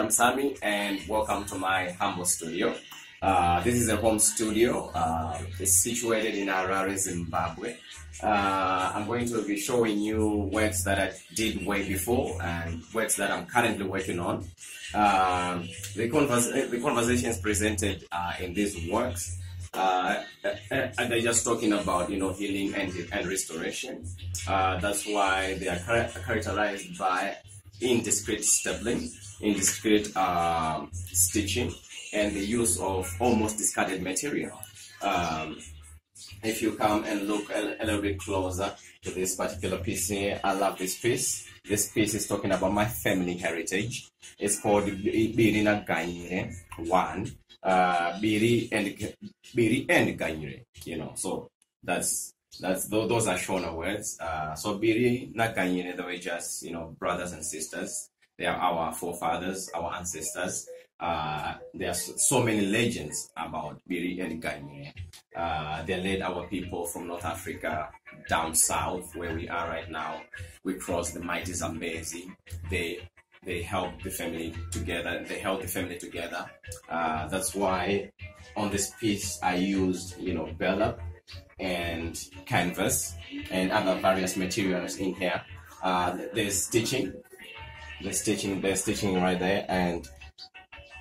My name is Peter Musami and welcome to my humble studio. Uh, this is a home studio. Uh, it's situated in Harare, Zimbabwe. Uh, I'm going to be showing you works that I did way before and works that I'm currently working on. Uh, the, convers- the conversations presented uh, in these works uh, and they're just talking about you know healing and, and restoration. Uh, that's why they are char- characterized by indiscreet stapling, indiscreet uh, stitching, and the use of almost discarded material. Um, if you come and look a, a, little bit closer to this particular piece here, I love this piece. This piece is talking about my family heritage. It's called Biri Birina Ganyire 1 uh, Biri and Biri and Ganyire, you know. So that's that's those are Shona words. Uh, so Biri na Ganyire, they were just you know brothers and sisters. They are our forefathers, our ancestors. Uh, there are so many legends about Biri and Ganyire. Uh, they led our people from North Africa down south, where we are right now. We crossed the mighty Zambezi. They they held the family together. They held the family together. Uh, that's why on this piece I used, you know, burlap and canvas and other various materials in here. Uh, there's stitching, the stitching, there's stitching right there, and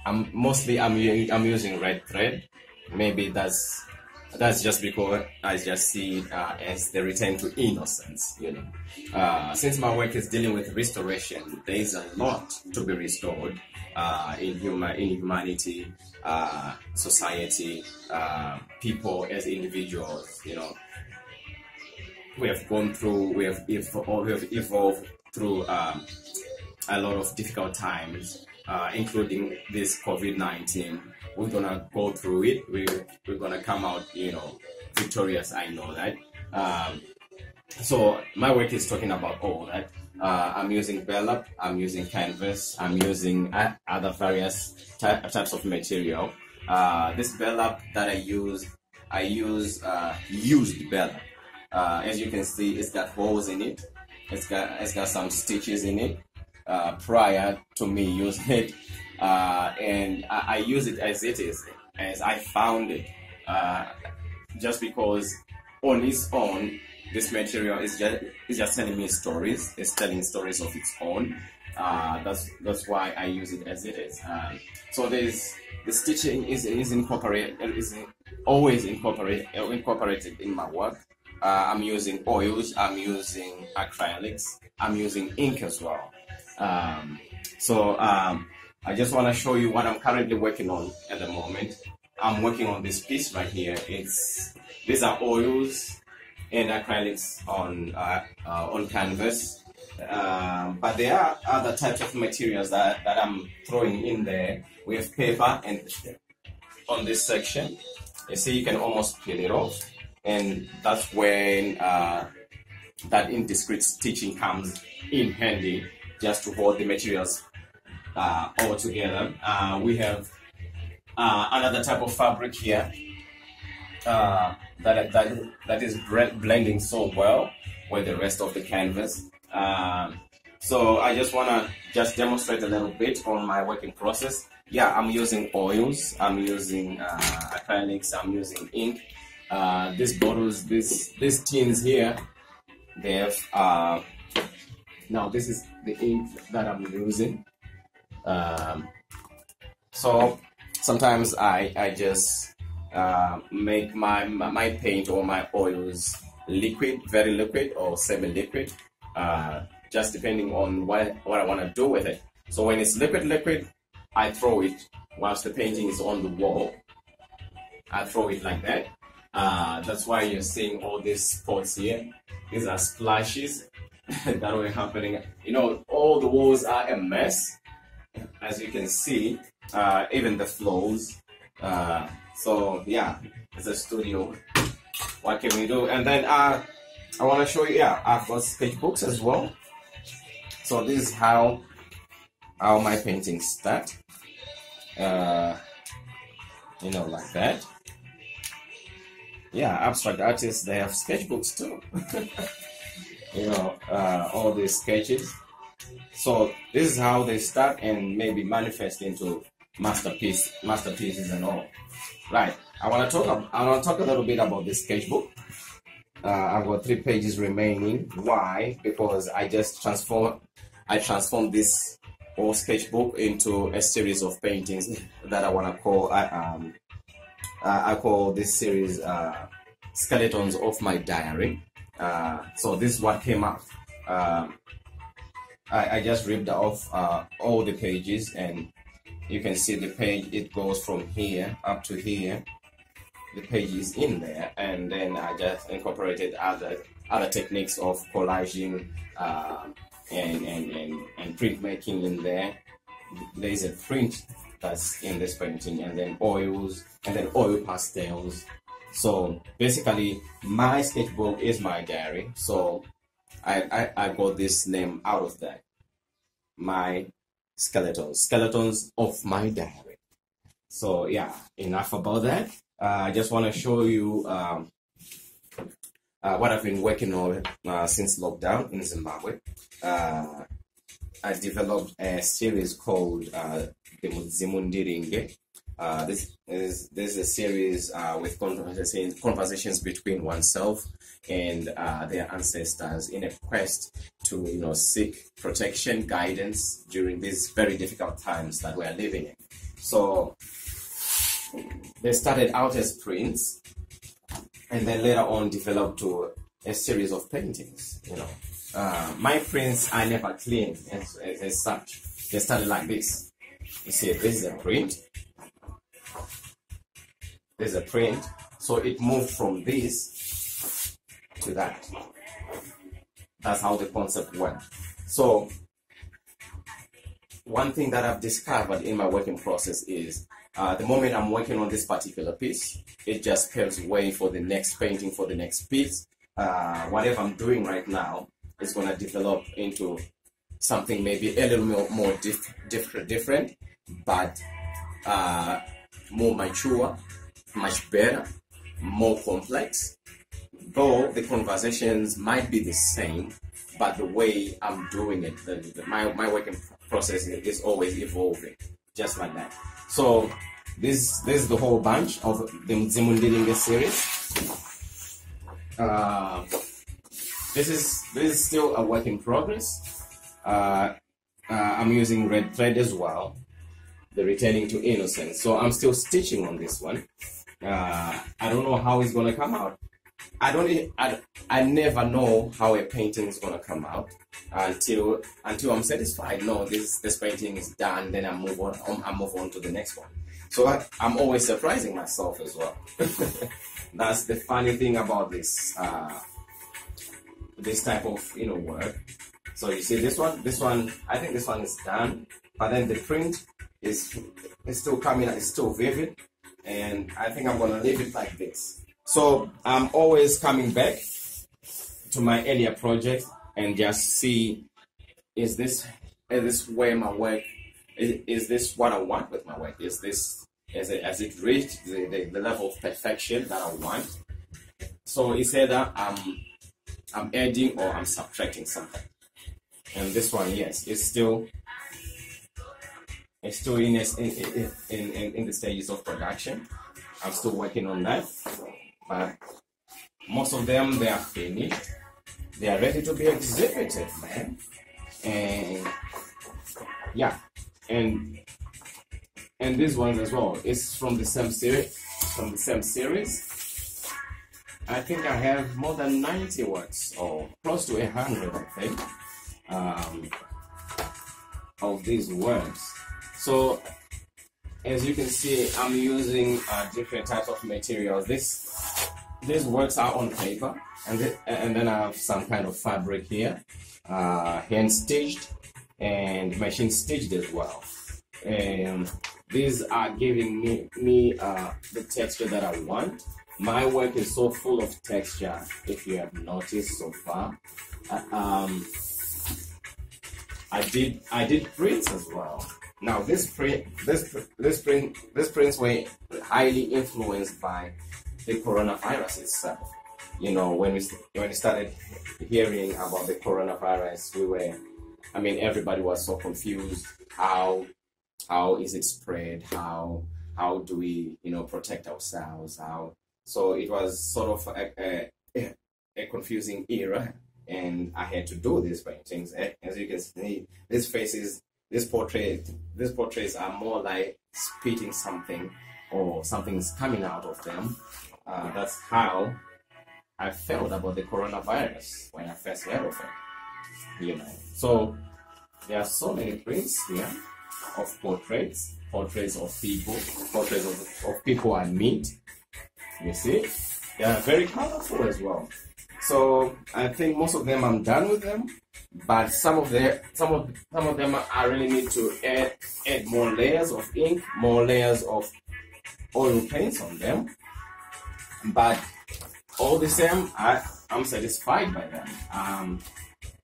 I'm mostly I'm I'm using red thread. Maybe that's that's just because I just see it uh, as the return to innocence, you know. Uh, since my work is dealing with restoration, there is a lot to be restored uh, in human, in humanity, uh, society, uh, people as individuals, you know. We have gone through, we have, evolved, we have evolved through um, a lot of difficult times, uh, including this COVID-19 we're gonna go through it. We we're gonna come out, you know, victorious. I know that. Um, so my work is talking about all that. Uh, I'm using burlap. I'm using canvas. I'm using other various ty- types of material. Uh, this burlap that I use, I use uh, used burlap. Uh, as you can see, it's got holes in it. It's got it's got some stitches in it. Uh, prior to me using it, uh, and I, I, use it as it is, as I found it, uh, just because on its own, this material is just is just telling me stories. It's telling stories of its own. Uh, that's that's why I use it as it is. Um, so there's the stitching is is incorporated is always incorporated incorporated in my work. Uh, I'm using oils. I'm using acrylics. I'm using ink as well. Um, so um, I just want to show you what I'm currently working on at the moment. I'm working on this piece right here. It's these are oils and acrylics on uh, uh, on canvas, um, but there are other types of materials that, that I'm throwing in there. We have paper and on this section, you see you can almost peel it off, and that's when uh, that indiscreet stitching comes in handy just to hold the materials uh, all together. Uh, we have uh, another type of fabric here uh, that, that, that is blending so well with the rest of the canvas. Um, so I just want to just demonstrate a little bit on my working process. Yeah, I'm using oils, I'm using uh, acrylics, I'm using ink. Uh, these bottles, these, these tins here, they have, now this is the ink that I'm using. Um, so sometimes I, I just uh, make my, my paint or my oils liquid, very liquid or semi-liquid, uh, just depending on what, what I want to do with it. So when it's liquid, liquid, I throw it whilst the painting is on the wall. I throw it like that. Uh, that's why you're seeing all these spots here. These are splashes that were happening. You know, all the walls are a mess as you can see, uh, even the floors. Uh, so yeah, it's a studio. What can we do? And then uh, I want to show you. Yeah, I've got sketchbooks as well. So this is how how my paintings start. Uh, you know, like that. Yeah, abstract artists they have sketchbooks too. you know, uh, all these sketches. So this is how they start and maybe manifest into masterpiece, masterpieces and all. Right. I want to talk. I want to talk a little bit about this sketchbook. Uh, I've got three pages remaining. Why? Because I just transform. I transformed this whole sketchbook into a series of paintings that I want to call. I um. Uh, I call this series uh, "Skeletons of My Diary." Uh, so this is what came out. Um, I, I just ripped off uh, all the pages and you can see the page it goes from here up to here. The page is in there and then I just incorporated other other techniques of collaging uh, and, and, and, and printmaking in there. There's a print that's in this painting and then oils and then oil pastels so basically my sketchbook is my diary so I, I, I got this name out of that. My skeletons, skeletons of my diary. So yeah, enough about that. Uh, I just want to show you um, uh, what I've been working on uh, since lockdown in Zimbabwe. Uh, I developed a series called uh, the Zimundiringe, uh, this is a series uh, with conversations, conversations between oneself and uh, their ancestors in a quest to you know seek protection, guidance during these very difficult times that we are living in. So they started out as prints, and then later on developed to a series of paintings. You know, uh, my prints I never clean as, as, as such. They started like this. You see, this is a print there's a print so it moved from this to that. That's how the concept went. So one thing that I've discovered in my working process is uh, the moment I'm working on this particular piece, it just paves way for the next painting, for the next piece. Uh, whatever I'm doing right now is going to develop into something maybe a little more, more diff- different, different, but uh, more mature much better, more complex. Though the conversations might be the same, but the way I'm doing it, the, the, my, my working process is always evolving, just like that. So this this is the whole bunch of the Zimundilinge series. Uh, this is this is still a work in progress. Uh, uh, I'm using red thread as well, the returning to innocence. So I'm still stitching on this one. Uh, I don't know how it's gonna come out. I don't. I, I never know how a painting is gonna come out until until I'm satisfied. No, this this painting is done. Then I move on. Um, I move on to the next one. So I, I'm always surprising myself as well. That's the funny thing about this uh, this type of you know work. So you see this one. This one. I think this one is done. But then the print is is still coming. It's still vivid and I think I'm gonna leave it like this. So I'm always coming back to my earlier project and just see is this is this where my work is, is this what I want with my work? Is this is it has it reached the, the, the level of perfection that I want? So it's either I'm I'm adding or I'm subtracting something. And this one, yes, it's still it's still in, in, in, in, the stages of production. I'm still working on that. But most of them, they are finished. They are ready to be exhibited, man. And yeah, and and these ones as well. It's from the same series. From the same series. I think I have more than 90 works, or close to 100, I think, um, of these works. So as you can see, I'm using uh, different types of materials. This these works are on paper, and th and then I have some kind of fabric here, uh, hand stitched and machine stitched as well. And these are giving me me uh, the texture that I want. My work is so full of texture. If you have noticed so far, uh, um, I did I did prints as well. Now, this print, this this print, this prints were highly influenced by the coronavirus itself. You know, when we when we started hearing about the coronavirus, we were I mean, everybody was so confused. How how is it spread? How how do we you know protect ourselves? How so it was sort of a, a, a confusing era, and I had to do these paintings. Eh, as you can see, these faces, this portrait, these portraits are more like spitting something or something's coming out of them. Uh, that's how I felt about the coronavirus when I first heard of it. You know, so there are so many prints here of portraits, portraits of people, portraits of, of people I meet. You see, they are very colorful as well. So I think most of them I'm done with them, but some of the some of some of them I really need to add add more layers of ink, more layers of oil paints on them. But all the same, I I'm satisfied by them. Um,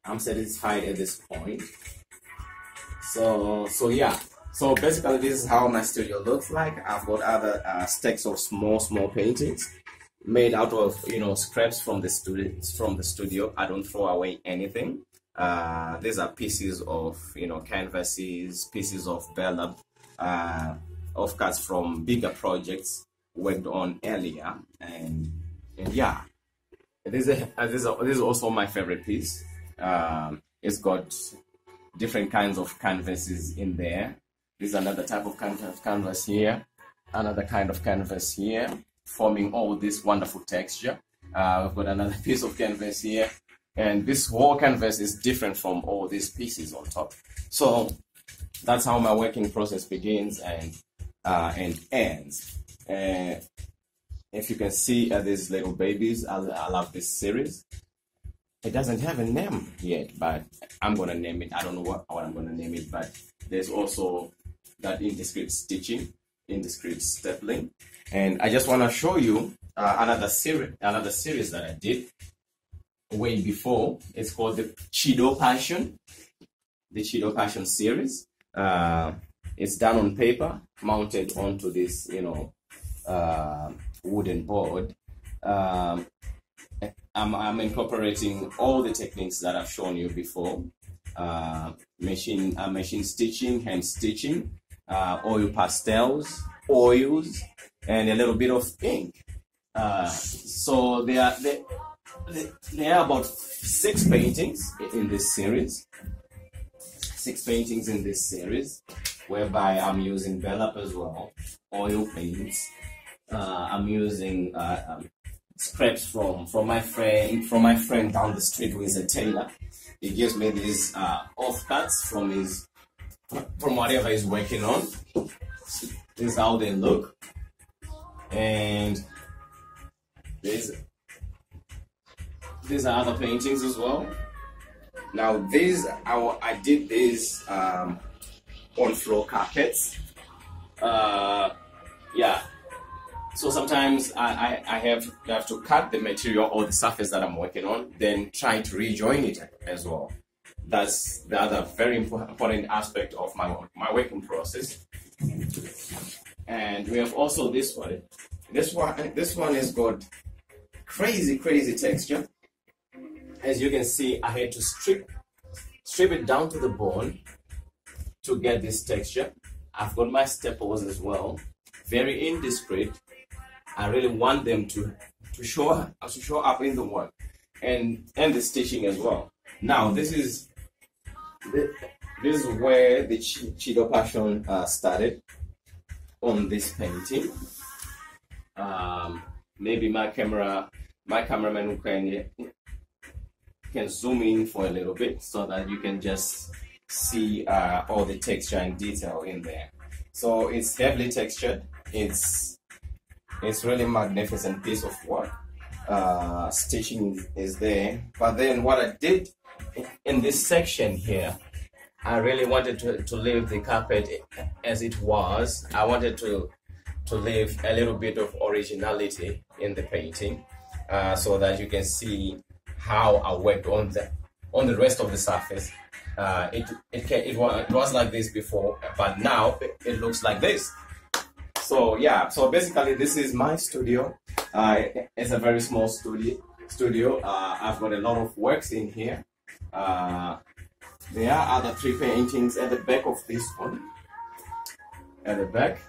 I'm satisfied at this point. So so yeah. So basically, this is how my studio looks like. I've got other uh, stacks of small small paintings made out of you know scraps from the from the studio. I don't throw away anything. Uh, these are pieces of you know canvases, pieces of vellum, uh, of course from bigger projects worked on earlier, and, and yeah, this is uh, this is, this is also my favorite piece. Um, it's got different kinds of canvases in there. This is another type of canvas here, another kind of canvas here, forming all this wonderful texture. Uh, we've got another piece of canvas here, and this whole canvas is different from all these pieces on top. So that's how my working process begins and uh, and ends. Uh, if you can see uh, these little babies, I, I love this series. It doesn't have a name yet, but I'm gonna name it. I don't know what, what I'm gonna name it, but there's also that indiscreet stitching, indiscreet stapling, and I just want to show you uh, another series, another series that I did way before. It's called the Chido Passion, the Chido Passion series. Uh, it's done on paper, mounted onto this, you know, uh, wooden board. Um, I'm, I'm, incorporating all the techniques that I've shown you before. Uh, machine, uh, machine stitching, hand stitching, uh, oil pastels, oils, and a little bit of ink. Uh, so there are there, there are about six paintings in this series. Six paintings in this series, whereby I'm using burlap as well, oil paints. Uh, I'm using uh, um, scraps from from my friend from my friend down the street who is a tailor. He gives me these uh, offcuts from his from whatever he's working on. This is how they look. And these, these are other paintings as well. Now these, I, I did these um, on floor carpets. Uh, yeah. So sometimes I, I, I have, I have to cut the material or the surface that I'm working on, then try to rejoin it as well. That's the other very important aspect of my, my working process. And we have also this one. This one, this one has got crazy, crazy texture. As you can see, I had to strip, strip it down to the bone to get this texture. I've got my staples as well, very indiscreet. I really want them to to show to show up in the work, and and the stitching as well. Now this is this is where the Chido Passion uh, started on this painting. Um, maybe my camera, my cameraman can can zoom in for a little bit so that you can just see uh, all the texture and detail in there. So it's heavily textured. It's it's really magnificent piece of work. Uh, stitching is there, but then what I did in this section here I really wanted to, to leave the carpet as it was. I wanted to to leave a little bit of originality in the painting, uh, so that you can see how I worked on the on the rest of the surface. Uh, it it, it, was, it was like this before, but now it, it looks like this. So yeah, so basically this is my studio. Uh, it's a very small studio. Studio. Uh, I've got a lot of works in here. Uh, there are other three paintings at the back of this one. At the back,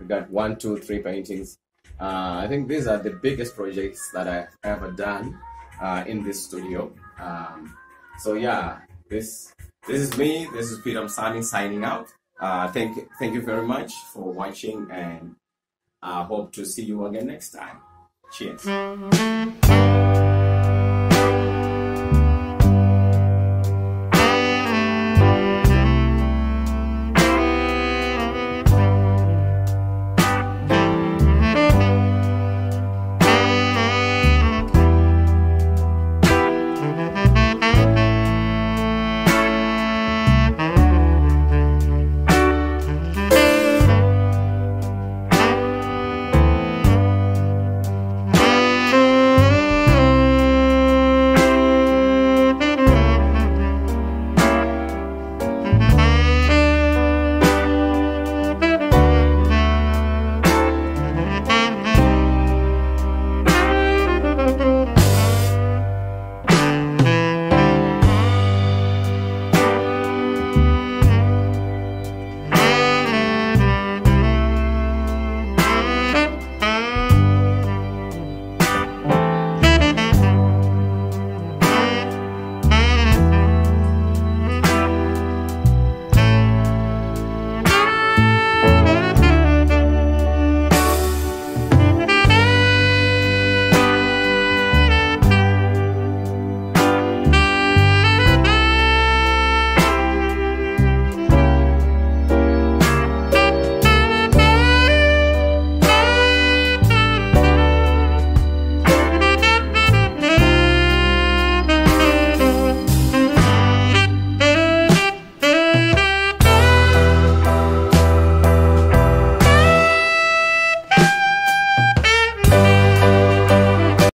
we got one, two, three paintings. Uh, I think these are the biggest projects that I've ever done uh, in this studio. Um, so yeah, this this is me. This is Peter Musami signing out. Uh, thank thank you very much for watching, and I hope to see you again next time. Cheers.